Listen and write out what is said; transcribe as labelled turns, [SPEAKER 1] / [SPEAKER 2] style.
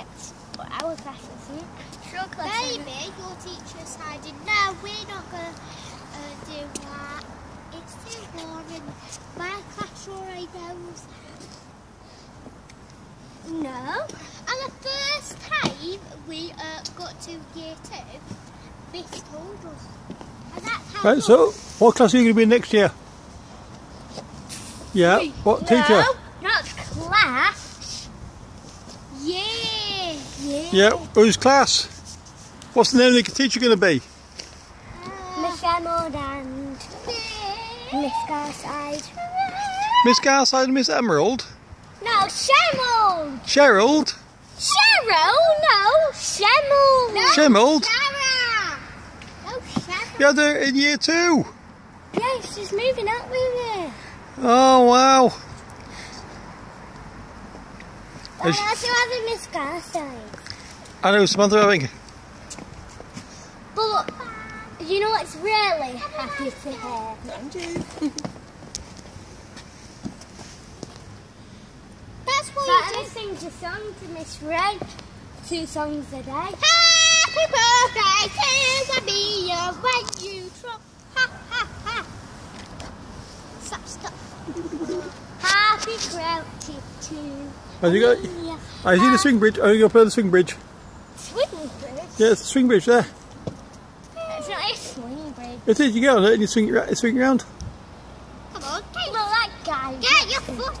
[SPEAKER 1] subjects, but our class isn't.
[SPEAKER 2] Sure, class. Maybe your teacher decided, no, we're not going to uh, do that. It's too boring. My class already knows that.
[SPEAKER 1] No.
[SPEAKER 2] And the first time we uh, got to year two, Miss told us. And that's how
[SPEAKER 3] Right, so what class are you going to be in next year? Yeah, what teacher?
[SPEAKER 1] No, not class.
[SPEAKER 2] Yeah.
[SPEAKER 1] Yeah.
[SPEAKER 3] Whose class? What's the name of the teacher going to be?
[SPEAKER 1] Miss Emerald and Miss Garside.
[SPEAKER 3] Miss Garside and Miss Emerald?
[SPEAKER 1] No, Shemold.
[SPEAKER 3] Gerald?
[SPEAKER 1] Cheryl? No, Shemold.
[SPEAKER 2] No.
[SPEAKER 3] Shemold?
[SPEAKER 2] Sarah! No.
[SPEAKER 3] Yeah, they're in year two.
[SPEAKER 1] Yeah, she's moving up with me.
[SPEAKER 3] Oh, wow. Is-
[SPEAKER 1] I also have a Miss Garside.
[SPEAKER 3] I know Samantha having.
[SPEAKER 1] But you know what's really happy to hear?
[SPEAKER 2] That's what
[SPEAKER 1] That
[SPEAKER 2] you
[SPEAKER 1] I
[SPEAKER 2] do.
[SPEAKER 1] sings a song to Miss Ray. Two songs a day.
[SPEAKER 2] Happy birthday to Mia when you drop. Ha ha ha. Stop, stop.
[SPEAKER 1] Happy birthday to
[SPEAKER 3] Have you got?
[SPEAKER 1] Mia.
[SPEAKER 3] I see the swing bridge. Oh, you got to play the swing bridge.
[SPEAKER 1] Swing?
[SPEAKER 3] Yeah, it's a swing bridge there.
[SPEAKER 1] It's not a swing bridge.
[SPEAKER 3] It is. You get on it and you swing it, swing it around.
[SPEAKER 2] Come on,
[SPEAKER 1] Well, that guy.
[SPEAKER 2] get your foot